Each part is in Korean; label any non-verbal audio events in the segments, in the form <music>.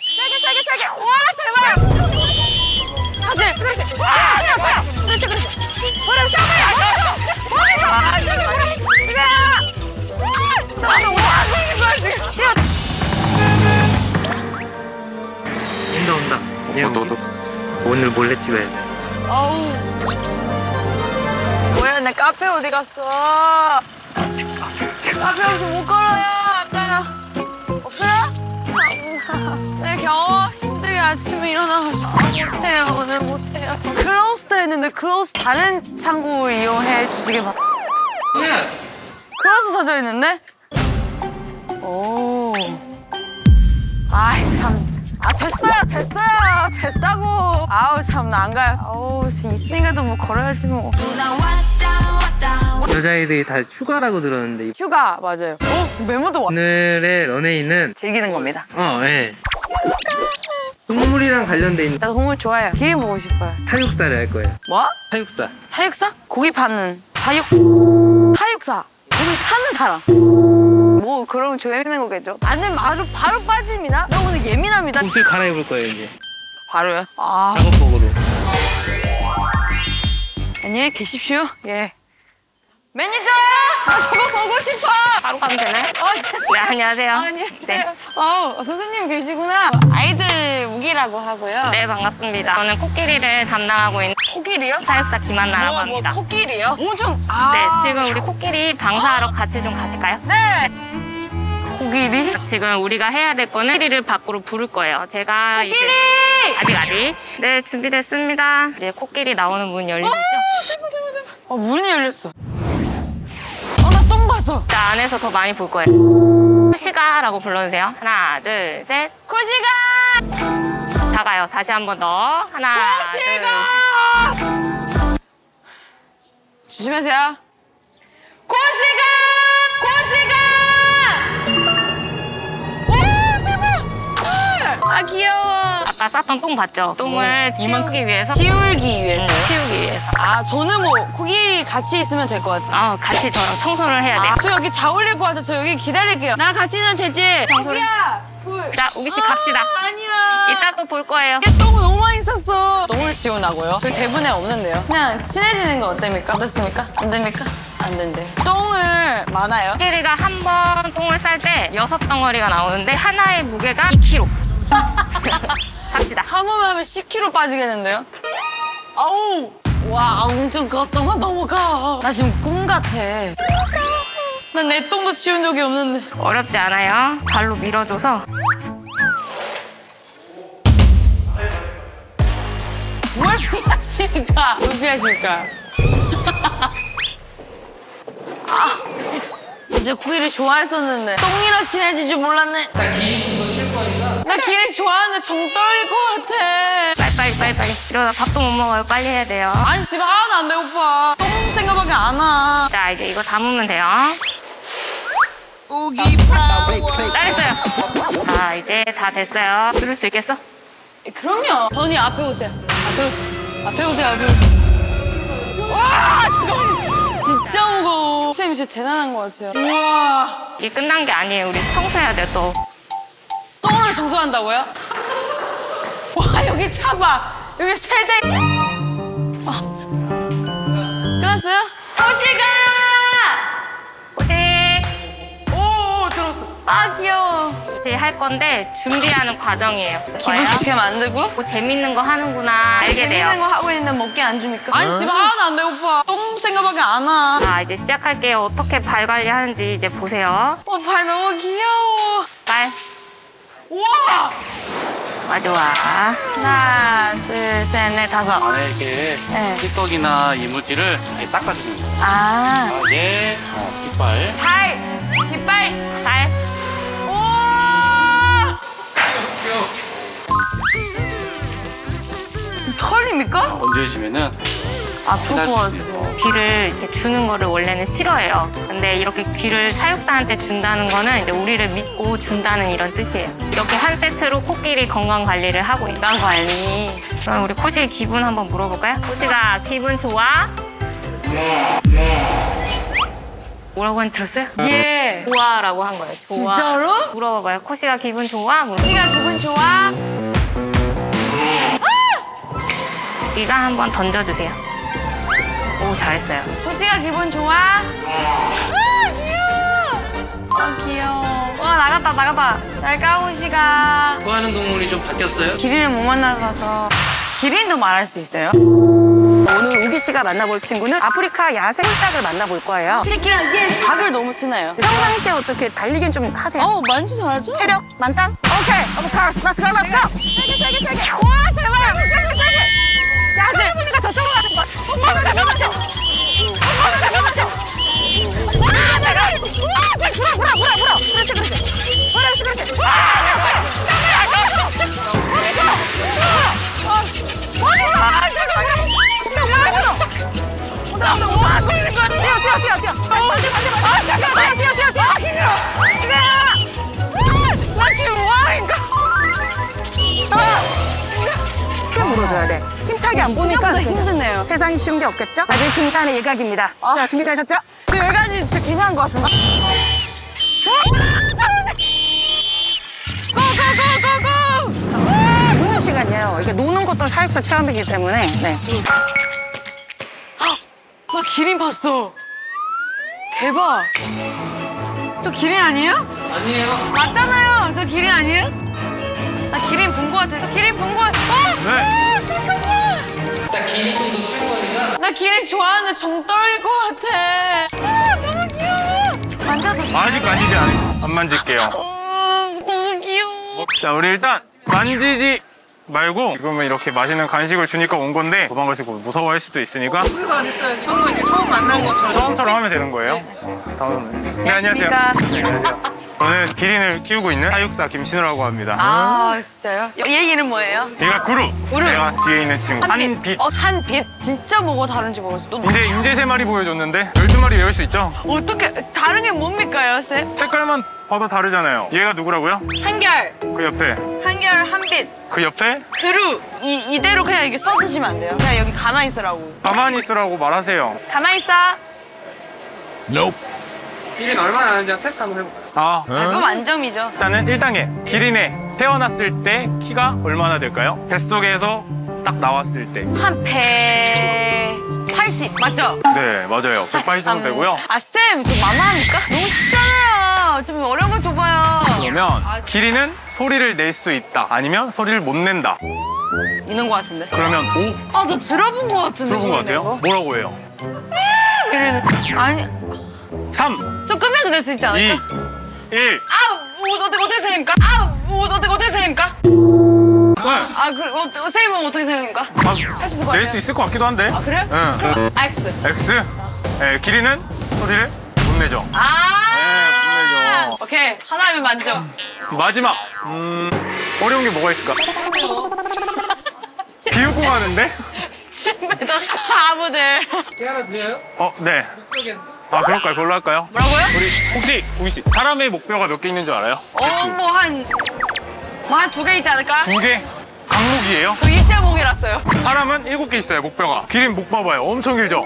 세게 세게 세게. 와 대박! 하지 그렇지 와 대박 그렇지 그렇지 그렇지. 그렇지. 와 세게 그렇지 이거야? 나도 와 생긴 거야 지금. 야. 온다 온다. 얘 온다, 온다. 오늘 몰래 찍어야 돼. 어우. 뭐야 내 카페 어디 갔어? 카페 없이 못 걸어요. 아까 없 아침에 일어나가지고 아, 못해요. 오늘 못해요. 클로스도 했는데 클로스 다른 창구 이용해 주시길 바랍니다 클로스 써져 있는데? 오. 아이 참. 아 됐어요 됐어요. 됐다고. 아우 참 나 안 가요. 아우 있으니까도 뭐 걸어야지 뭐. 여자애들이 다 휴가라고 들었는데 휴가 맞아요. 어? 메모도 와 오늘의 런웨이는 즐기는 겁니다. 어 예. 동물이랑 관련돼 있는 나 동물 좋아해요 길 보고 싶어요 사육사를 할 거예요. 뭐? 사육사. 사육사? 고기 파는 사육 사육사 고기 사는 사람 뭐 그런 좀 예민한 거겠죠 나는 바로 바로 빠짐이나 나 오늘 예민합니다 옷을 갈아입을 거예요 이제. 바로요? 아 작업복으로. 안녕히 계십시오 예 매니저 아 저거 보고 싶어 바로 가면 되나요? 어, 네, 안녕하세요. 아, 안녕하세요. 네. 어, 선생님 계시구나. 아이들 우기라고 하고요. 네, 반갑습니다. 저는 코끼리를 담당하고 있는 코끼리요? 사육사 김한나라고 뭐, 뭐, 합니다. 코끼리요? 엄청. 아. 네, 지금 우리 코끼리 방사하러 같이 좀 가실까요? 네. 코끼리? 지금 우리가 해야 될 거는 코끼리를 밖으로 부를 거예요. 제가 코끼리! 이제 아직 아직. 네, 준비됐습니다. 이제 코끼리 나오는 문 열리죠? 어, 문이 열렸어. 어, 나똥 봤어. 자, 안에서 더 많이 볼 거예요. 코시가라고 불러주세요. 하나, 둘, 셋. 코시가! 다 가요. 다시 한 번 더. 하나. 코시가! 조심하세요. 코시가! 코시가! 오, 대박! 아, 귀여워. 아까 쌌던 똥 봤죠? 똥을 치우기 위해서. 치울기 위해서. 응, 치우기 위해서. 아, 저는 뭐 코끼리 같이 있으면 될 것 같아요. 아, 같이 저랑 청소를 해야 돼요. 아, 저 여기 자 올릴 것 같아. 저 여기 기다릴게요. 나 같이 있으면 되지? 코끼야! 불. 자, 우기 씨 갑시다. 아, 아니야. 이따 또 볼 거예요. 이게 똥을 너무 많이 쌌어. 똥을 지운다고요? 저희 대본에 없는데요. 그냥 친해지는 거 어땠습니까? 어떻습니까? 안 됩니까? 안 된대. 똥을 많아요. 코끼리가 한 번 똥을 쌀 때 여섯 덩어리가 나오는데 하나의 무게가 2kg. <laughs> 갑시다. 한 번만 하면 10kg 빠지겠는데요? 아우! 와, 엄청 컸던 거 넘어가. 나 지금 꿈 같아. 난 내 똥도 치운 적이 없는데. 어렵지 않아요. 발로 밀어줘서 뭘 피하십니까? 뭘 피하십니까? <laughs> 아, 진짜 구이를 좋아했었는데 똥이랑 친해질 줄 몰랐네. 나 기린 쉴 거니까. 나 기린 좋아하는데 정 떨릴 것 같아. 빨리 빨리 빨리 빨리. 이러다 밥도 못 먹어요. 빨리 해야 돼요. 아니 집에 하나도 안 배고파. 똥 생각밖에 안 와. 자 이제 이거 담으면 돼요. 잘했어요. 자 이제 다 됐어요. 들을 수 있겠어? 그럼요. 전이 앞에 오세요. 앞에 오세요. 앞에 오세요. 앞에 오세요. 와 잠깐만. 진짜 무거워. 선생님 진짜 대단한 것 같아요. 우와. 이게 끝난 게 아니에요. 우리 청소해야 또. 똥을 청소한다고요? 와 여기 차봐 여기 세대 아. 끝났어요? 호시가 혹시 오 들었어 아 귀여워 같이 할 건데 준비하는 과정이에요. 기분 좋게 만들고 뭐 재밌는 거 하는구나 알게 돼요. 재밌는 거 하고 있는데 먹게 안 주니까 아니 집에 하나도 안 배고파 똥 생각밖에 안 와 자 이제 시작할게요. 어떻게 발 관리하는지 이제 보세요. 어, 발 너무 귀여워 발. 우와 좋아 좋아. 하나 둘 셋 넷 다섯. 안에 이렇게 네. 찌꺼기나 이물질을 이렇게 닦아주는 거예요. 아 이게 어, 깃발. 발! 깃발! 같아. 있어요. 귀를 이렇게 주는 거를 원래는 싫어해요. 근데 이렇게 귀를 사육사한테 준다는 거는 이제 우리를 믿고 준다는 이런 뜻이에요. 이렇게 한 세트로 코끼리 건강 관리를 하고 있어요. 건강 관리. 그럼 우리 코시 기분 한번 물어볼까요? 코시가 기분 좋아? 뭐라고 한 들었어요? 예. 좋아라고 한 거예요. 좋아. 진짜로? 물어봐봐요. 코시가 기분 좋아? 물어. 키가 기분 좋아? 솔지가 한번 던져주세요. 오, 잘했어요. 솔직히 기분 좋아? 아 귀여워. 아 귀여워. 와 나갔다 나갔다. 잘 까고 시가. 좋아하는 동물이 좀 바뀌었어요? 기린을 못 만나서 기린도 말할 수 있어요? 오늘 우기 씨가 만나볼 친구는 아프리카 야생 홀딱을 만나볼 거예요. 새끼가 이게 박을 너무 치나요? 평상시에 어떻게 달리기는 좀 하세요? 어 만주 잘하죠? 체력 만땅? 오케이, of course, let's go, let's go. 세게 세게 세게. 와 대박. 세게 세게. 야, 세 보니까 저쪽으로 가는 거야. 엄마가 잠깐만요. 엄마가 잠깐만요. 와, 내가 와, 쟤 불어, 불어, 불어, 불어. 그렇지, 그렇지. 그렇지, 그렇지. 와, 와, 걸리는 거야. 뛰어, 뛰어, 뛰어, 뛰어. 빨리, 빨리, 빨리, 빨리. 아, 잠깐만, 뛰어, 뛰어, 뛰어. 아, 힘들어. 그래. 나 지금 뭐하니까. 크게 물어줘야 돼. 힘차게 안 보니까 힘드네요. 세상이 쉬운 게 없겠죠? 아직 빙산의 예각입니다. 자, 준비되셨죠? 그 여기까지 진짜 괜찮은 것 같은데. 고고고고고! 노는 시간이에요. 이게 노는 것도 사육사 체험이기 때문에. 네. 나 기린 봤어. 대박. 저 기린 아니에요? 아니에요. 맞잖아요. 저 기린 아니에요? 나 기린 본 것 같아. 저 기린 본 것 같아. 어? 네. 일단 기린도 친구니까 나 기린 좋아하는데 정 떨릴 것 같아. 아, 너무 귀여워. 만져도 돼? 아직 만지지 않, 안 만질게요. 어, 너무 귀여워. 자, 우리 일단 만지지 말고 지금은 이렇게 맛있는 간식을 주니까 온 건데 도망가시고 무서워할 수도 있으니까 소리도 안 했어요. 형도 이제 처음 만난 것처럼. 처음처럼 하면 되는 거예요. 어, 다음은 네, 안녕하세요. 네, 안녕하세요. 저는 기린을 키우고 있는 사육사 김신우라고 합니다. 아, 진짜요? 얘 이름 뭐예요? 얘가 구루. 구루. 내가 뒤에 있는 친구 한빛. 어, 한빛? 진짜 뭐가 다른지 모르겠어. 너 이제 인제 세 마리 보여줬는데 12마리 외울 수 있죠? 어떻게 다른 게 뭡니까, 요새? 색깔만 봐도 다르잖아요. 얘가 누구라고요? 한결, 그 옆에. 한결, 한빛, 그 옆에 그루. 이, 이대로 그냥 이게 써주시면 안 돼요? 그냥 여기 가만히 있으라고. 가만히 있으라고 말하세요. 가만히 있어. 기린 얼마나 하는지 테스트 한번 해볼까요? 아, 그거 만점이죠. 일단은 1단계 기린에 태어났을 때 키가 얼마나 될까요? 뱃속에서 딱 나왔을 때. 한 180, 맞죠? 네, 맞아요. 180 정도 되고요. 아, 쌤, 저 마마합니까? 너무 쉽잖아요. 좀 어려운 거 줘봐요. 그러면 기린은 소리를 낼 수 있다. 아니면 소리를 못 낸다. 있는 거 같은데. 그러면 5 아, 나 들어본 거 같은데. 들어본 것 저번에 같아요. 거? 뭐라고 해요? 이래도- 아니, 3, 좀 끄면 될수 있지 2, 않을까? 1. 아, 뭐, 어떻게, 어떻게 생각합니까? 아, 뭐, 어떻게, 어떻게 생각합니까? 아, 그, 어, 쌤은 어떻게 생각합니까? 할수 있을 것 같아요. 낼수 있을 것 같기도 한데. 아, 그래요? 응. X. X. 네, 기린은 소리를 못 내죠. 아! 네, 못 내죠. 오케이. 하나면 만점. 마지막. 음, 어려운 게 뭐가 있을까? <laughs> 비웃고 가는데? 바보들. 개 하나 드려요? 어, 네. 아, 그럴까요? 그걸로 할까요? 뭐라고요? 우리 혹시 우기 씨 사람의 목뼈가 몇 개 있는 줄 알아요? 어, 뭐, 한, 뭐, 한 두 개 있지 않을까? 두 개? 강목이에요? 저 일자목이랐어요. 사람은 일곱 개 있어요, 목뼈가. 기린 목 봐봐요. 엄청 길죠?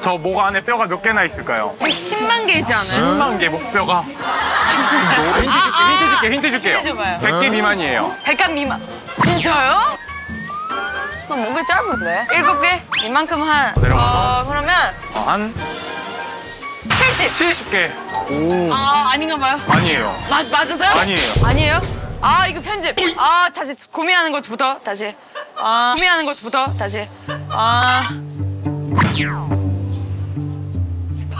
저 목 안에 뼈가 몇 개나 있을까요? 10만 개 있지 않아요? 10만 개 목뼈가. 뭐, 힌트 줄게, 힌트 줄게, 힌트 줄게요. 힌트 줘봐요. 100개 미만이에요. 백간 미만. 진짜요? 나 목이 짧은데? 일곱 개? 이만큼 한. 내려가서. 어, 그러면 어, 한 80. 70개. 오, 아, 아닌가 봐요. 아니에요. 맞, 맞으세요? 아니에요. 아니에요? 아, 이거 편집. 아, 다시 고민하는 것부터 다시. 아, 고민하는 것부터 다시. 아.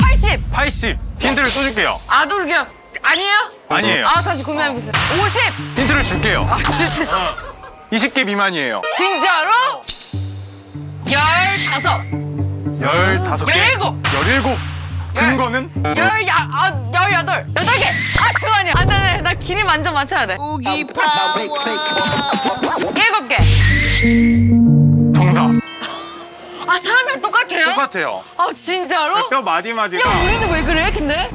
80. 80. 힌트를 또 줄게요. 아, 돌겨. 아니에요? 아니에요. 아, 다시 고민하고 있어요. 50. 힌트를 줄게요. 아, 진짜. 20개 미만이에요. 진짜로? 15. 15개. 열일곱. 17. 근거는? 열, 야, 아, 열여덟. 여덟 개. 아, 잠깐만요. 안 돼, 안 돼. 나 길이 완전 맞춰야 돼. 일곱 개. 정답. 아, 사람이랑 똑같아요? 똑같아요. 아, 진짜로? 뼈 마디마디가 야, 우리는 왜 그래, 근데?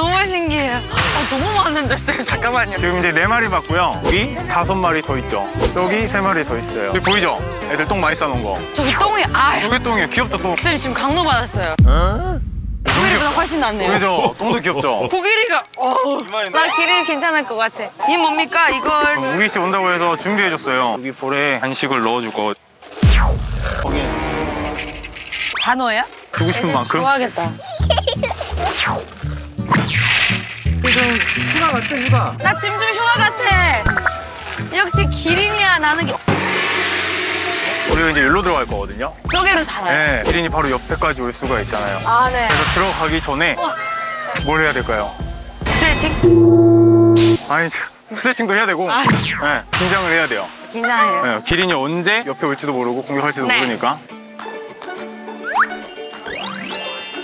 너무 신기해요. 아, 너무 많은데, 쌤. 잠깐만요. 지금 이제 네 마리 봤고요. 여기 다섯 마리 더 있죠. 여기 세 마리 더 있어요. 여기 보이죠? 애들 똥 많이 싸놓은 거. 저기 똥이, 아, 여기 똥이에요. 귀엽다 똥. 쌤 지금 강도 받았어요. 이 코끼리보다 훨씬 낫네요. 그죠? 똥도 귀엽죠? <laughs> 코끼리가 어우 나 길이 괜찮을 것 같아. 이 뭡니까 이걸 우기 씨 온다고 해서 준비해줬어요. 여기 볼에 간식을 넣어줄 거. 거기 단어야? 주고 싶은 만큼. 좋아하겠다. <laughs> 휴가 맞죠 휴가? 나 지금 좀 휴가 같아. 역시 기린이야 나는 기... 우리가 이제 일로 들어갈 거거든요. 저기를 달아요. 네, 기린이 바로 옆에까지 올 수가 있잖아요. 아 네. 그래서 들어가기 전에 뭘 해야 될까요? 스트레칭 아니, 스트레칭도 <laughs> 해야 되고, 아. 네, 긴장을 해야 돼요. 긴장해요. 네, 기린이 언제 옆에 올지도 모르고 공격할지도 네. 모르니까.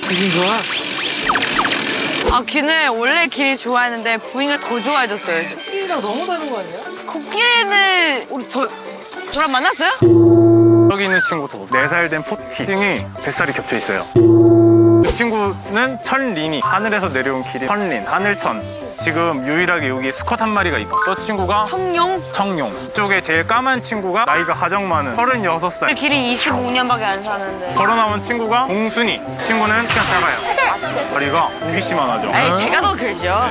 기분 좋아? 아 기는 원래 기린 좋아했는데 부인을 더 좋아해졌어요. 코끼리랑 너무 다른 거 아니야? 코끼리는 우리 저 저랑 만났어요? 여기 있는 친구도 4살 된 포티 등이 뱃살이 겹쳐 있어요. 이 친구는 천린이 하늘에서 내려온 기린 천린 하늘천 지금 유일하게 여기 수컷 한 마리가 있고 저 친구가 청룡? 청룡 이쪽에 제일 까만 친구가 나이가 가장 많은 36살 기린 25년밖에 안 사는데. 걸어 나온 친구가 공순이 친구는 그냥 작아요 다리가 우기씨만 하죠 아니 제가 더 길죠.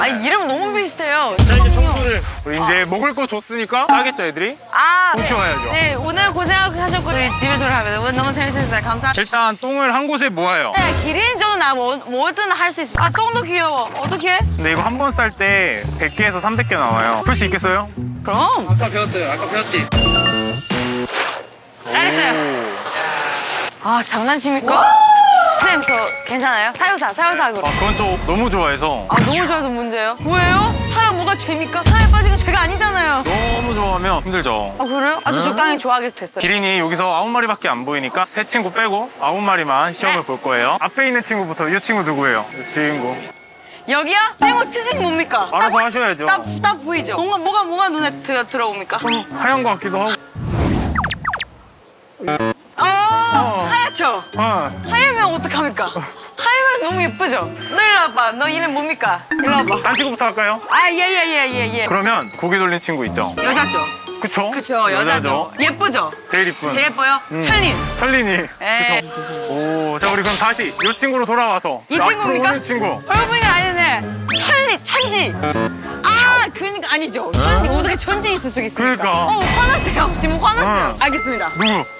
아니 이름 너무 비슷해요. 자 이제 청소를 우리 이제 먹을 거 줬으니까 싸겠죠 애들이? 아 훔쳐와야죠 네 오늘 고생하셨고 우리 집에 돌아가면 오늘 너무 재밌었어요. 감사합니다. 일단 똥을 한 곳에 모아요 네, 기린 정도 나 뭐, 뭐든 할 수 있어. 아, 똥도 귀여워. 어떻게? 근데 이거 한 번 쌀 때 100개에서 300개 나와요 풀 수 있겠어요? 그럼. 아까 배웠어요 아까 배웠지? 알았어요. 아, 장난칩니까? 선생님, 저 괜찮아요? 사유사, 사유사으로. 아 그건 또 너무 좋아해서 아, 너무 좋아서 문제예요? 뭐예요? 사람 뭐가 죄입니까? 사람에 게 죄가 아니잖아요. 너무 좋아하면 힘들죠 아, 그래요? 아주 적당히 좋아하게 됐어요. 기린이 여기서 아홉 마리밖에 안 보이니까 세 친구 빼고 아홉 마리만 시험을 네. 볼 거예요 앞에 있는 친구부터 이 친구 누구예요? 이 친구 여기요? 쌤뭐 치즈는 뭡니까? 알아서 하셔야죠 딱, 딱 보이죠? 뭔가, 뭐가, 뭐가 눈에 들, 들어옵니까? 좀 하얀 것 같기도 하고 어, 하얗죠? 아, 하얘면 어떡합니까? 하얘면 너무 예쁘죠? 너 일로 와봐. 너 이름 뭡니까? 일로 와봐. 딴 친구부터 할까요? 아, 예, 예, 예, 예, 예. 그러면 고개 돌린 친구 있죠? 여자죠? 그쵸? 그쵸, 여자죠. 예쁘죠? 제일 이쁜 제일 예뻐요? 음. 철린. 천린이 에. 그쵸? 오, 자 우리 그럼 다시 이 친구로 돌아와서 이 앞으로 친구입니까? 오는 친구 얼굴이 아니네. 천리, 천지. 아, 그러니까 아니죠. 천지, 어떻게 천지 있을 수 있습니까? 그러니까. 어, 화났어요. 지금 화났어요. 응. 알겠습니다. 누구?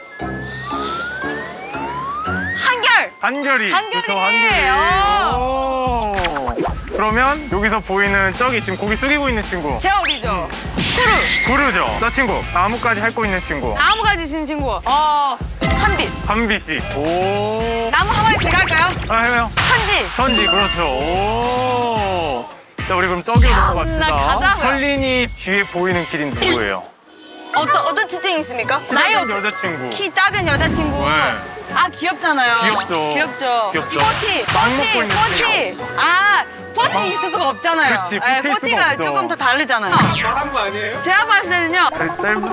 한결. 한결이 한결이 어. 오. 그러면 여기서 보이는 저기 지금 고개 숙이고 있는 친구 제 어리죠? 푸르. 구르죠? 저 친구 나무까지 핥고 있는 친구 나무 가지 신 친구. 어, 한빛. 한비 씨. 오. 나무 한 마리 제가 할까요? 아 해요. 천지. 천지 그렇죠. 오. 자 우리 그럼 저기로 나 넘어갑시다. 설린이 뒤에 보이는 길인 누구예요? 어떤, 어떤 특징이 있습니까? 나이 여자친구. 키 작은 여자친구. 네. 아 귀엽잖아요. 귀엽죠. 귀엽죠. 귀엽죠. 포티, 포티, 포티. 아, 포티 있을 수가 없잖아요. 그치, 예, 포티일 수가 포티가 없죠. 조금 더 다르잖아요. 말한 거 아니에요? 제가 봤을 때는요. 짧은.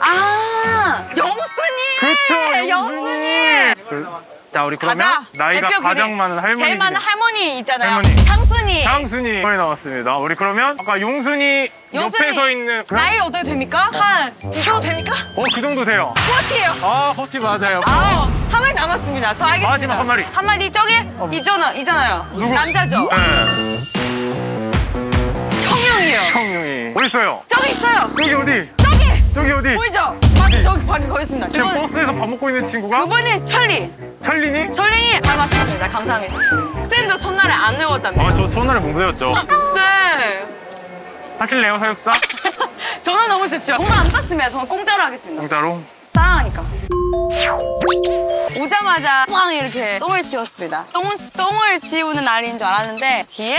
아, 영순이. 그쵸. 영순이. 그- 자 우리 그러면 가자. 나이가 대표 가장 기린. 많은 할머니. 제일 많은. 할머니 있잖아요. 할머니. 향순이. 장순이 빨리 나왔습니다. 우리 그러면 아까 용순이 용순이. 옆에 서 있는 그... 나이 어떻게 됩니까? 한 이 정도 됩니까? 어 그 정도 돼요. 포티예요. 아 허티 맞아요. 아, 한 마리 남았습니다. 저 알겠습니다. 마지막 한 마리. 한 마리 저기 있잖아, 있잖아요. 누구? 남자죠. 네. 청룡이에요. 청룡이 어디 있어요? 저기 있어요. 여기 어디? 저기 어디? 보이죠? 밖에 저기 밖에 거기 있습니다. 지금 이건 버스에서 밥 먹고 있는 친구가 이번엔 천리. 천린이? 천리이 잘 맞췄습니다. 감사합니다. 쌤도 첫날에 안 외웠답니다. 아저 전화를 못 배웠죠. 쌤. 하실래요 사육사? <laughs> 저는 너무 좋죠. 공부 안 땄으면 저는 공짜로 하겠습니다. 공짜로? 사랑하니까. 오자마자 빵 이렇게 똥을 치웠습니다. 똥, 똥을 치우는 날인 줄 알았는데 뒤에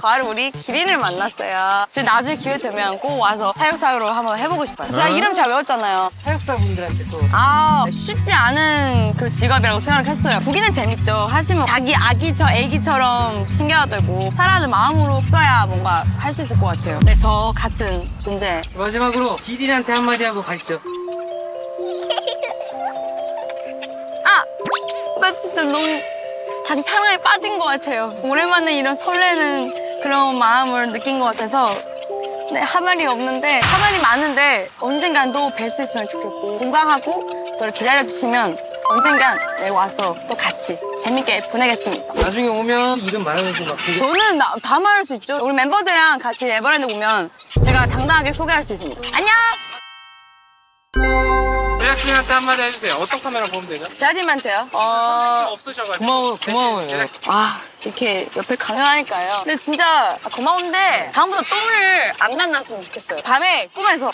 바로 우리 기린을 만났어요. 그래서 나중에 기회 되면 꼭 와서 사육사로 한번 해보고 싶어요. 제가 이름 잘 외웠잖아요. 사육사분들한테 또 아 쉽지 않은 그 직업이라고 생각을 했어요. 보기는 재밌죠. 하시면 자기 아기처 애기처럼 챙겨야 되고 사랑하는 마음으로 써야 뭔가 할 수 있을 것 같아요. 네, 저 같은 존재. 마지막으로 기린한테 한마디 하고 가시죠 나 진짜 너무 다시 사랑에 빠진 것 같아요. 오랜만에 이런 설레는 그런 마음을 느낀 것 같아서 네, 할 말이 없는데 할 말이 많은데 언젠간 또 뵐 수 있으면 좋겠고 건강하고 저를 기다려주시면 언젠간 여기 와서 또 같이 재밌게 보내겠습니다. 나중에 오면 이름 말하면서 막 되게 저는 나- 다 말할 수 있죠. 우리 멤버들이랑 같이 에버랜드 오면 제가 당당하게 소개할 수 있습니다. 안녕! 제작진한테 한마디 해주세요. 어떤 카메라 보면 되죠? 제아님한테요. 어, 없으셔가지고. 고마워, 고마워요. 제작진. 아, 이렇게 옆에 강요하니까요. 근데 진짜 고마운데 다음부터 똥을 안 만났으면 좋겠어요. 밤에 꿈에서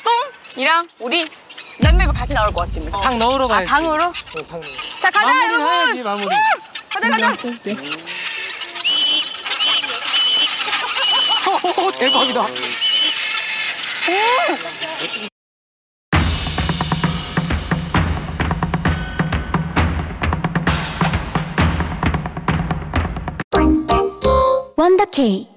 똥이랑 우리 몇 멤버 같이 나올 것 같은데. 당 넣으러 아, 가야지. 당으로? 어, 당 넣으러. 자, 가자, 마무리 여러분! 해야지, 마무리. 가자, 가자! <laughs> 오, 대박이다. 원 더케이